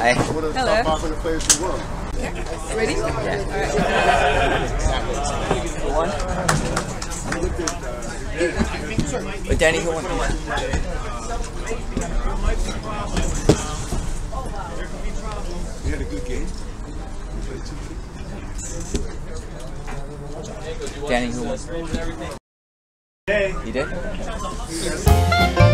Hi. One of the Hello. top 500 players in the world. Ready? One. But Danny, who won? You had a good game. Danny, who won? Hey, You did?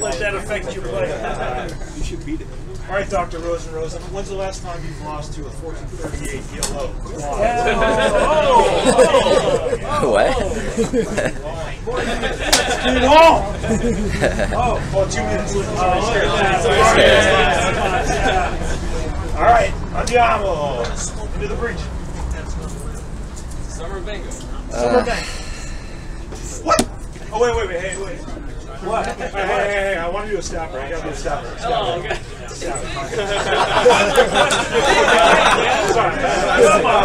Let that affect your play. You should beat it. All right, Dr. Rosen Rosen, when's the last time you've lost to a 1438 ELO? What? Oh! Oh, oh, two minutes left. Oh, All right, andiamo. Into the breach. Summer bingo. Summer bank. What? Oh, wait, wait, wait, hey, wait. What? Hey, hey, hey, hey, I want to do a stopper. I got to do a stopper. Oh, okay. Sorry. Come on.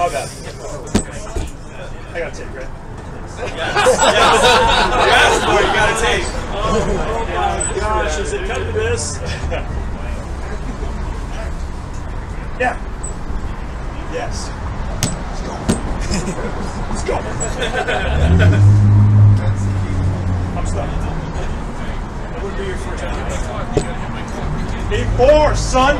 Oh, God. I got to take, right? Yes, yes. boy, you gotta take. Oh my gosh, does it come to this? yeah. Yes. Let's go. I'm son.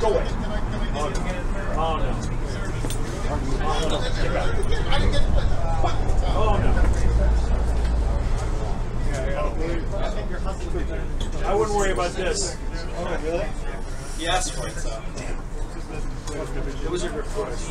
Go away. Oh no. Oh no. Oh no. I wouldn't worry about this. Oh, really? Yes, for it, so. It was a good choice.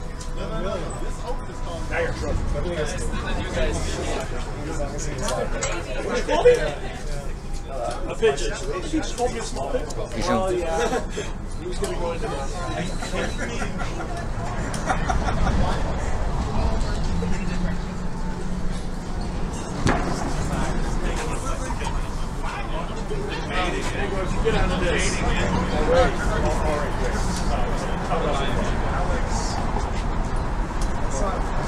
Now you're trouble. What you call me? Just called me a small pigeon. Was going. Get out of this.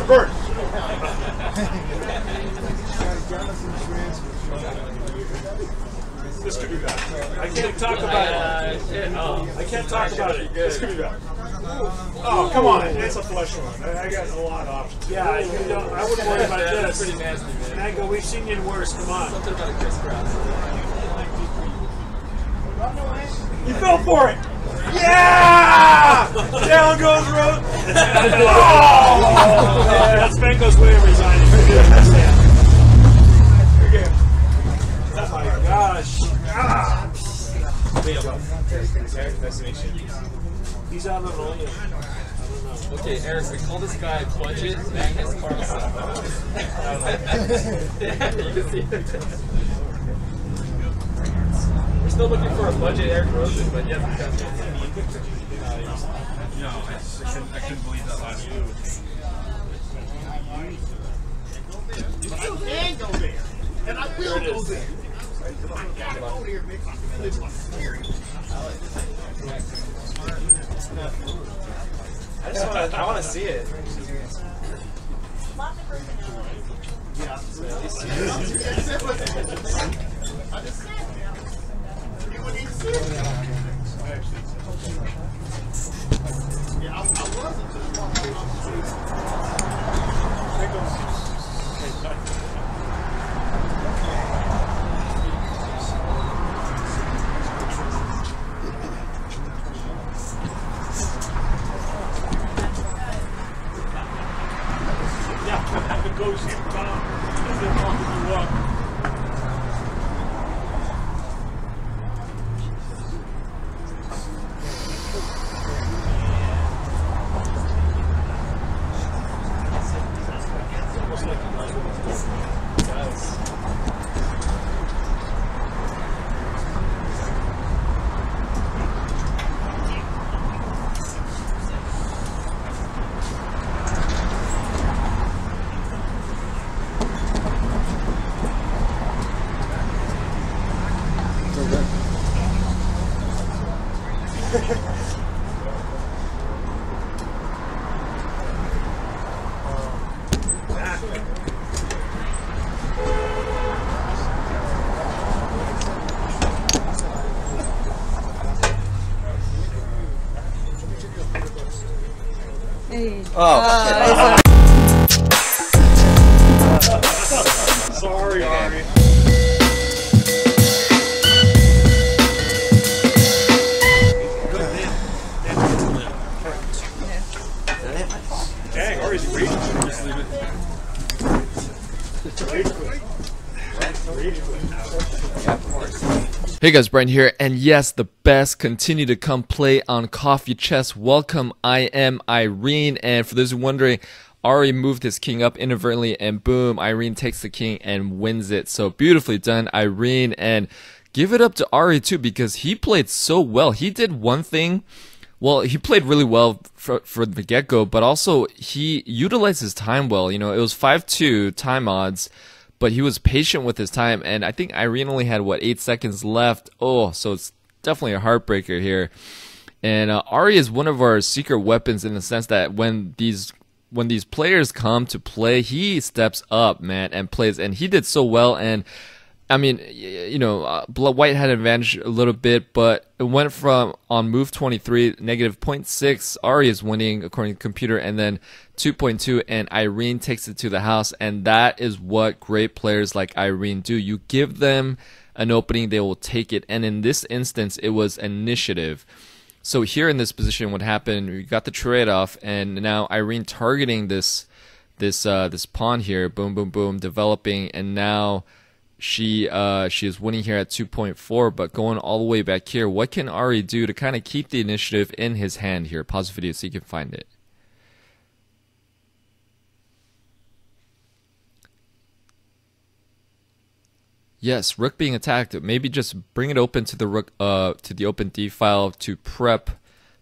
It's a bird. This could be bad. I can't talk about it. I can't talk about it. This could be bad. Oh, come on. It's a flesh one. I I got a lot of options. Yeah, you know, I wouldn't worry about That's this. pretty nasty, man. Mango, we've seen you in worse. Come on. Something about a crisscross. You fell for it. Yeah! Down goes road. oh! That's Benko's way of resigning. Okay. Oh my gosh. Ah! Nice to meet you. He's out of the lane. Okay, Eric, we call this guy Budget Magnus Carlsen. yeah, you can see it. We're still looking for a budget Eric Rosen, but you haven't come yet. No, I, just, I, I couldn't believe that. You can go there. And I will go there. I gotta go there, Mick. It's my spirit. to see it. You see it. Yeah, I, I just the street. Yeah, the ghost in town as they're walking you up. Oh, Sorry, Dang. Just leave it. Hey guys, Brian here, and yes, the best continue to come play on Coffee Chess. Welcome, IM Irene, and for those wondering, Ari moved his king up inadvertently, and boom, Irene takes the king and wins it. So beautifully done, Irene, and give it up to Ari too because he played so well. He did one thing. Well, he played really well for, for the get go, but also he utilized his time well. You know, it was 5 2 time odds, but he was patient with his time. And I think Irene only had, what, eight seconds left. Oh, so it's definitely a heartbreaker here. And uh, Ari is one of our secret weapons in the sense that when these when these players come to play, he steps up, man, and plays. And he did so well. And I mean, you know, uh, White had an advantage a little bit, but it went from on move 23, negative 0.6. Ari is winning according to computer, and then 2.2, and Irene takes it to the house. And that is what great players like Irene do. You give them an opening, they will take it. And in this instance, it was initiative. So here in this position, what happened? We got the trade off, and now Irene targeting this this uh, this pawn here, boom, boom, boom, developing, and now she uh, she is winning here at 2.4, but going all the way back here. What can Ari do to kind of keep the initiative in his hand here? Pause the video so you can find it. Yes, rook being attacked. Maybe just bring it open to the rook, uh, to the open d file to prep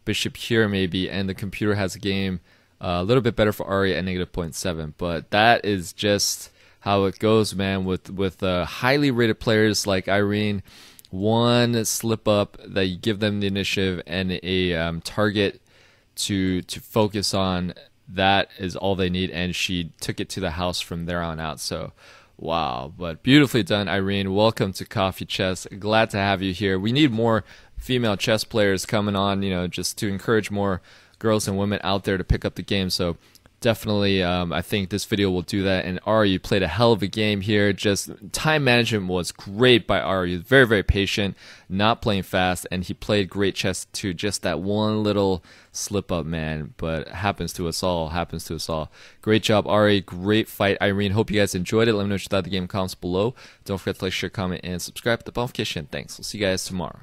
bishop here, maybe, and the computer has a game uh, a little bit better for Ari at negative 0.7. But that is just how it goes, man. With with uh, highly rated players like Irene, one slip up that you give them the initiative and a um, target to to focus on. That is all they need, and she took it to the house from there on out. So. Wow, but beautifully done, Irene. Welcome to Coffee Chess. Glad to have you here. We need more female chess players coming on, you know, just to encourage more girls and women out there to pick up the game. So definitely, um, I think this video will do that. And Ari, you played a hell of a game here. Just time management was great by. He very, very patient, not playing fast, and he played great chess to just that one little slip up, man. But happens to us all. Happens to us all. Great job, Ari. Great fight, Irene. Hope you guys enjoyed it. Let me know what you thought of the game comments below. Don't forget to like, share, comment, and subscribe to the notification. Thanks. We'll see you guys tomorrow.